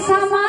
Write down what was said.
esa mano.